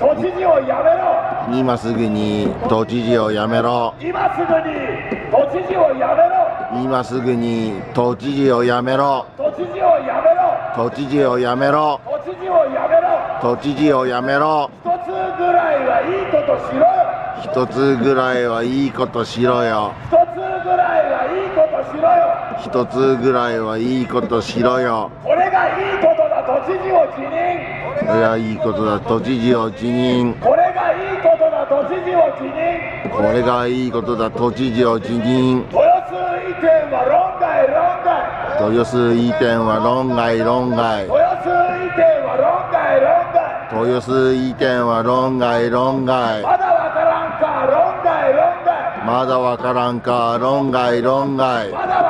都知事をやめろ。今すぐに都知事をやめろ。今すぐに都知事をやめろ。今すぐに都知事をやめろ。都知事をやめろ。都知事をやめろ。都知事をやめろ。都知事をやめろ。一つぐらいはいいことしろよ。一つぐらいはいいことしろよ。一つぐらいはいいことしろよ。一つぐらいはいいことしろよ。これがいい都知事を辞任。これはいいことだ都知事を辞任。これがいいことだ都知事を辞任。これがいいことだ都知事を辞任。豊洲移転は論外論外。豊洲移転は論外論外。豊洲移転は論外論外。豊洲移転は論外論外。まだわからんか論外論外。まだわからんか論外論外。まだ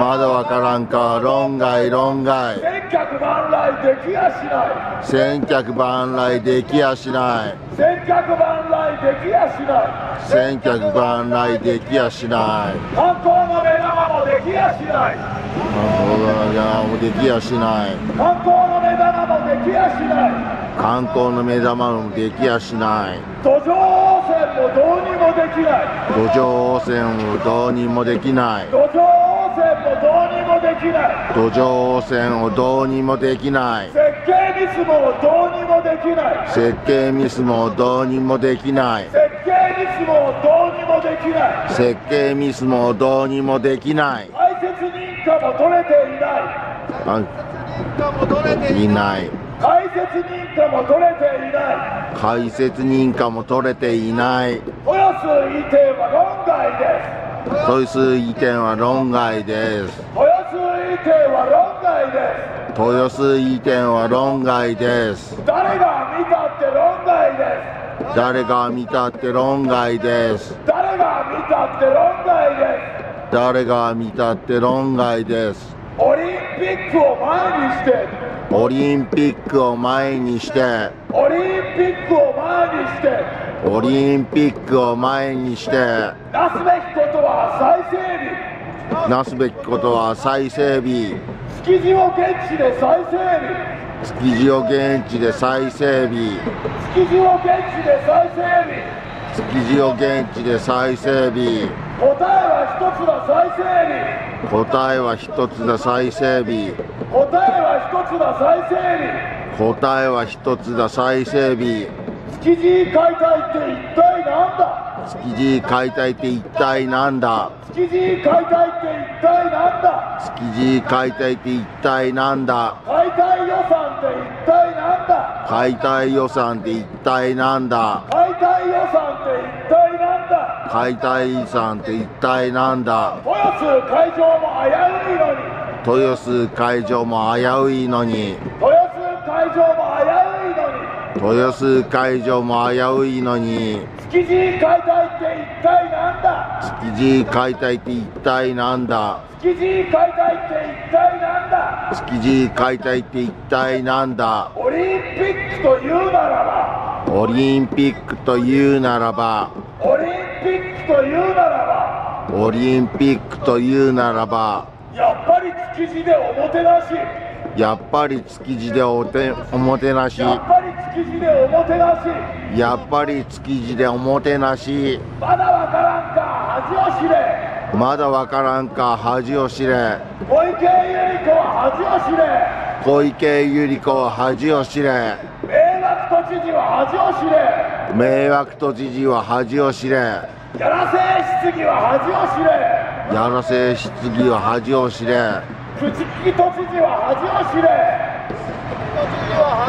まだわからんか。論外論外。千客万来できやしない。千客万来できやしない。千客万来できやしない。千客万来できやしない。観光の目玉もできやしない。いやもうできやしない。観光の目玉もできやしない。観光の目玉もできやしない。土壌汚染もどうにもできない。土壌汚染もどうにもできない。土壌汚染もどうにもできない。土壌汚染をどうにもできない。設計ミスもどうにもできない。設計ミスもどうにもできない。設計ミスもどうにもできない。設計ミスもどうにもできない。排泄認可も取れていない。あいない。排泄認可も取れていない。解説認可も取れていない。豊洲移転は論外ですトイス移転は論外です豊洲移転は論外です。豊洲移転は論外です。誰が見たって論外です。誰が見たって論外です。誰が見たって論外です。誰が見たって論外です。オリンピックを前にして。オリンピックを前にして。オリンピックを前にしてオリンピックを前にしてなすべきことは再整備。なすべきことは再整備築地を現地で再整備築地を現地で再整備。築地を現地で再整備。築地を現地で再整備。答えは一つだ再整備。答えは一つだ再整備。答えは一つだ再整備。答えは一つだ再整備。築地解体って一体なんだ？築地解体って一体なんだ？築地解体って一体なんだ？築地解体って一体なんだ？解体予算って一体なんだ？解体予算って一体なんだ？解体予算って一体なんだ？解体予算って一体なんだ？豊洲会場も危ういのに。豊洲会場も危ういのに豊洲会場も危ういのに豊洲会場も危ういのに。築地解体って一体なんだ？築地解体って一体なんだ。築地解体って一体なんだ？築地解体って一体なんだ。オリンピックというならば。オリンピックというならば。オリンピックというならば。オリンピックというならば。やっぱり築地でおもてなし。やっぱり築地でおておもてなし。やっぱり築地でおもてなし。やっぱり築地でおもてなし。まだわからんか恥を知れ。まだわからんか恥を知れ。小池百合子は恥を知れ。小池百合子は恥を知れ。迷惑都知事は恥を知れ。迷惑都知事は恥を知れ。やらせ質疑は恥を知れ。やらせ質疑は恥を知れ。口利き都知事は恥を知れ。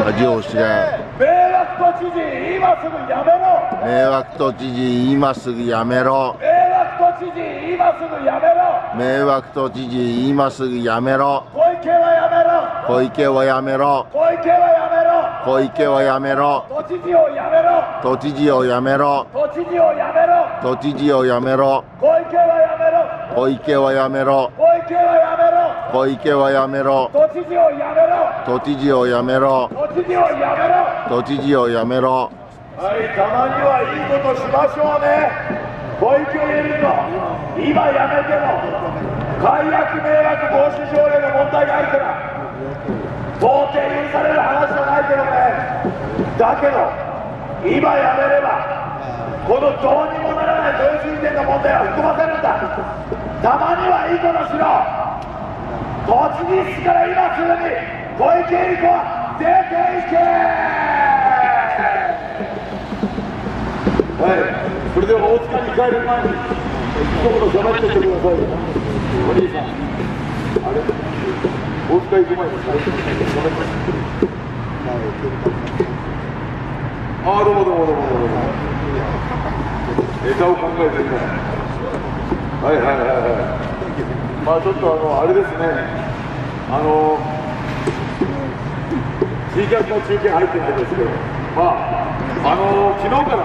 恥を知れ迷惑都知事今すぐやめろ。迷惑都知事今すぐやめろ。迷惑都知事今すぐやめろ。迷惑都知事今すぐやめろ。小池はやめろ。小池はやめろ。小池はやめろ。小池はやめろ。都知事をやめろ。都知事をやめろ。都知事をやめろ。都知事をやめろ。小池はやめろ。小池はやめろ。小池はやめろ小池はやめろ。都知事をやめろ。都知事をやめろ。都知事をやめろ。都知事をやめろ。はいたまにはいいことしましょうね。小池百合子今やめても。解約迷惑防止条例の問題があるから到底許される話じゃないけどね。だけど今やめればこのどうにもならない豊洲移転の問題は含ませるんだ。たまにはいいことしろ栃木市から今すぐに小池百合子は出ていけはいそれでは大塚に帰る前に一言喋ってってくださいお兄さんあれ大塚行く前にごめんなさいああどうもどうもどうもどうもネタを考えてるねはいはいはいはい。まあちょっとあのあれですね。あの C キャスの中継入ってるんですけどまああの昨日から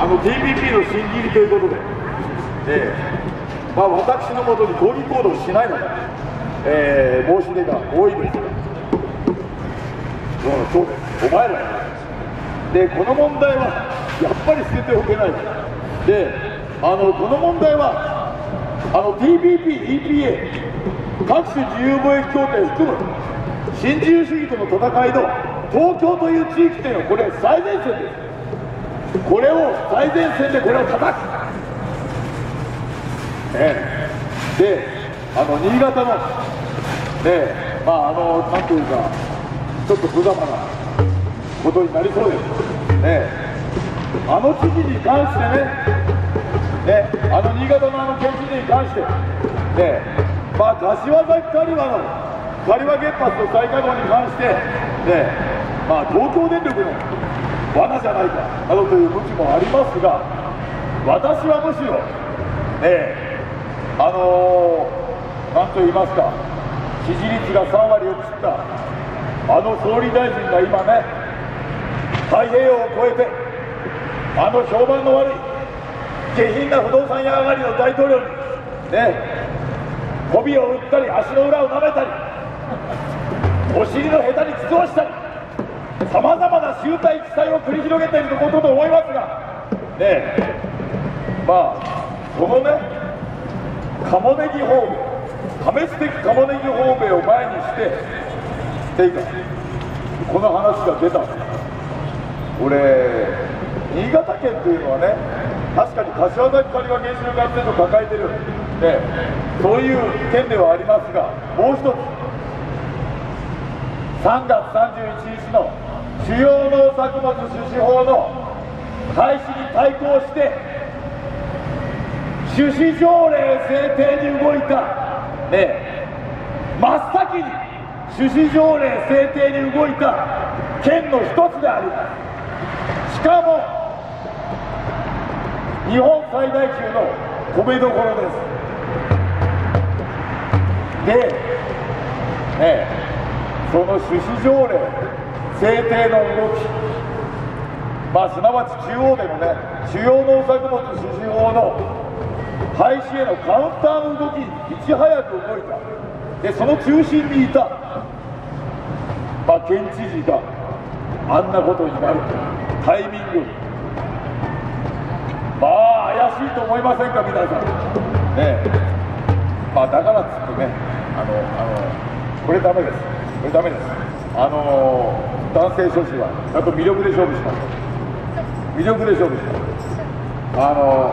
あの TPP の審議入りということでええまあ私のもとに抗議行動しないので、えー、申し出が多いですうんそうです。お前らでこの問題はやっぱり捨てておけない。であのこの問題はあの TPP、EPA 各種自由貿易協定を含む新自由主義との戦いの東京という地域というのはこれ最前線です。これを最前線でこれを叩く、ええ、であの新潟のねまああのなんというかちょっと無様なことになりそうです。ね、あの知事に関してね、ねあの新潟のあの県知事に関して、ねまあ、柏崎刈羽の刈羽原発の再稼働に関して、ねまあ、東京電力の罠じゃないかなどという向きもありますが、私はむしろ、ねあのー、なんと言いますか、支持率が3割を切った、あの総理大臣が今ね、太平洋を越えてあの評判の悪い下品な不動産屋上がりの大統領にね媚びを売ったり足の裏を舐めたりお尻の下手にキスをしたりさまざまな集体記載を繰り広げていることと思いますがねまあこのね鴨ネギ方米破滅的鴨ネギ方米を前にしてていうかこの話が出た。んですこれ新潟県というのはね確かに柏崎刈羽原子力発電所を抱えてる、ね、そういう県ではありますがもう一つ。3月31日の主要農作物種子法の開始に対抗して種子条例制定に動いた、ね、真っ先に種子条例制定に動いた県の一つであります。しかも日本最大級の米どころです。で、ね、その種子条例制定の動き。まあすなわち中央でのね主要農作物種子法の廃止へのカウンターの動きにいち早く動いた。でその中心にいた、まあ、県知事があんなことになる。タイミング。しいと思いませんか皆さん。ねまあだからっつってねあのあのこれダメです。これダメです。あの男性諸子はちゃんと魅力で勝負します魅力で勝負しますあの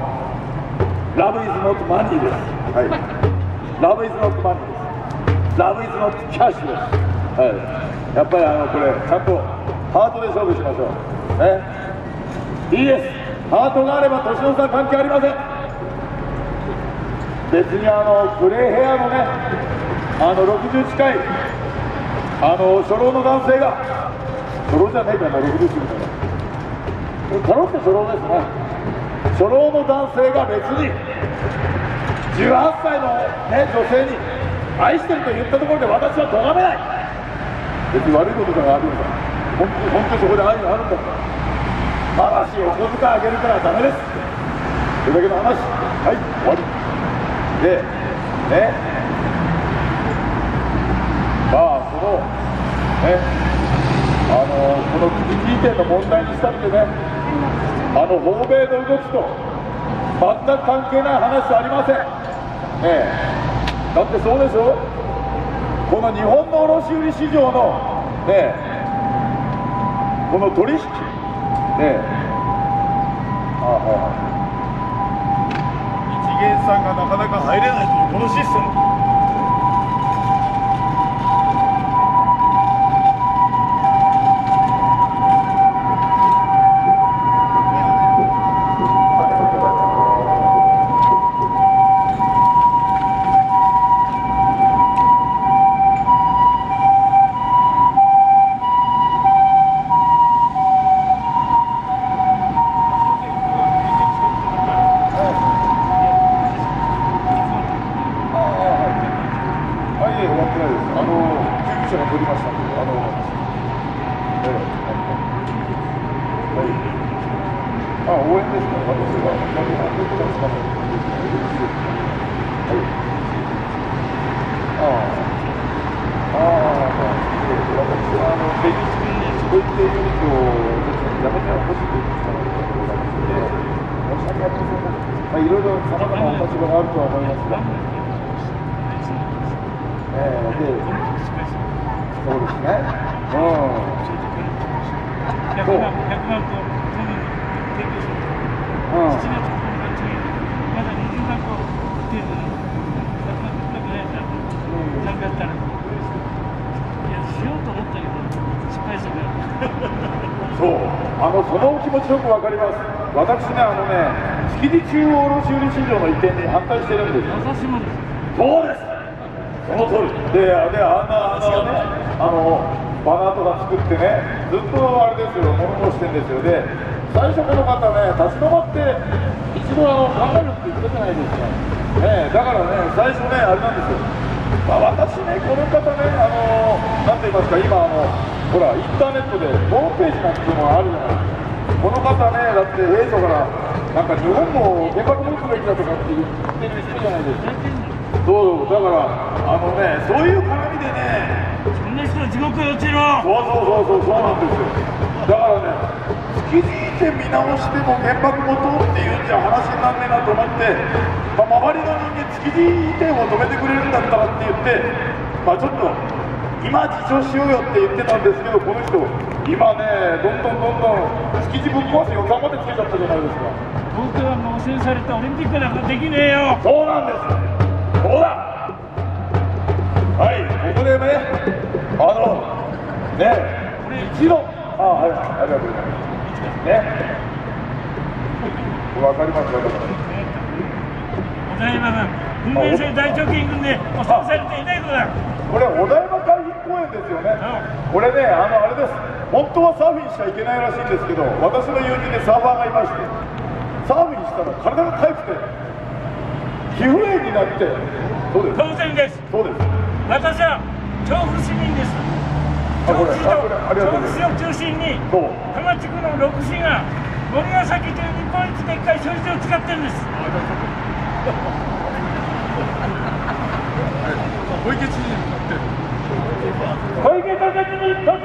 ラブイズノットマニーです。はい。ラブイズノットマニーです。ラブイズノットキャッシュです。はい。やっぱりあのこれちゃんとハートで勝負しましょう。ね、いいです。ハートがあれば年の差関係ありません。別にあのグレーヘアのねあの60近いあの初老の男性が初老じゃねえかな60過ぎたら初老って初老ですね。初老の男性が別に18歳の、ね、女性に愛してると言ったところで私は咎めない。別に悪いことがあるんだ。本当本当にそこで愛があるんだから。しいお小遣いあげるからダメです。それだけの話。はい終わり。でね。まあそのね。あのこの危機点の問題にしたってね。あの欧米の動きと全く関係ない話じゃありません。ね。だってそうでしょこの日本の卸売市場のね。この取引えあはいはい。一元さんがなかなか入れないというこのシステムあいえ終わってないですあの救急車が取りましたんであのええはい。あ応援ですね私は何何で来たんですかねはい。ああああ私はあの手口に小池百合子をやめてほしい。と言ってたのでござい。ますので申し訳ありませんまあい。ろい。ろさまざまなお立場があるとは思い。ますがええでそうですね。うん。100万、100万個、去年提供しうん。7月9日中に、まだ20万個程度の、100万個くらいだったなんかあったら、いや、しようと思ったけど、失敗するから。そう。あの、そのお気持ちよくわかります。私ね、あのね、築地中央卸売市場の移転に反対してるんです。私もです。そうです。その通り。で、で、あんな、あのね、あの、バナーとか作ってね、ずっとあれですよ、物申してんですよ。で、最初この方ね、立ち止まって、一度あの考えるって言ったじゃないですか。ね、だからね、最初ね、あれなんですよ。まあ、私ね、この方ね、あの、なんて言いますか、今、あの、ほら、インターネットでホームページなんていうのがあるじゃないですか。この方ね、だって平素から、なんか日本も原爆持つべきだとかって言ってる人じゃないですか。そうだからあのねそういう絡みでねそんな人は地獄へ落ちろそうそうそうそうそうなんですよ。だからね築地移転見直しても原爆元っていうんじゃ話になんねえなと思って、まあ、周りの人間築地移転を止めてくれるんだったらって言ってまあちょっと今自重しようよって言ってたんですけどこの人今ねどんどんどんどん築地ぶっ壊す予算までつけちゃったじゃないですか東京はもう汚染されたオリンピックなんかできねえよそうなんですそうだ。はいここでねあのね一度。あはいありがとうございます。ね。わかりますわかります。お台場が文明性大貯金軍で汚染されていないことだ。これお台場海浜公園ですよね。これねあのあれです。本当はサーフィンしちゃいけないらしいんですけど私の友人でサーファーがいましてサーフィンしたら体がかゆくて皮膚炎になって。そうです？当然です。そうです？私は調布市民です。調布市と調布市を中心に多摩地区の6市が森ヶ崎という日本一でっかい消費を使ってるんです。小池知事に小池都知事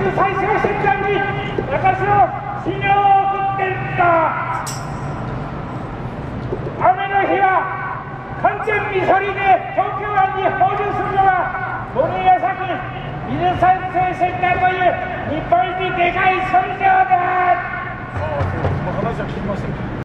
ヶ崎水最終診断に私の信用を送っていった。雨の日は完全に処理で東京湾に放流するのは森ヶ崎水再生センターという日本一でかい処理場で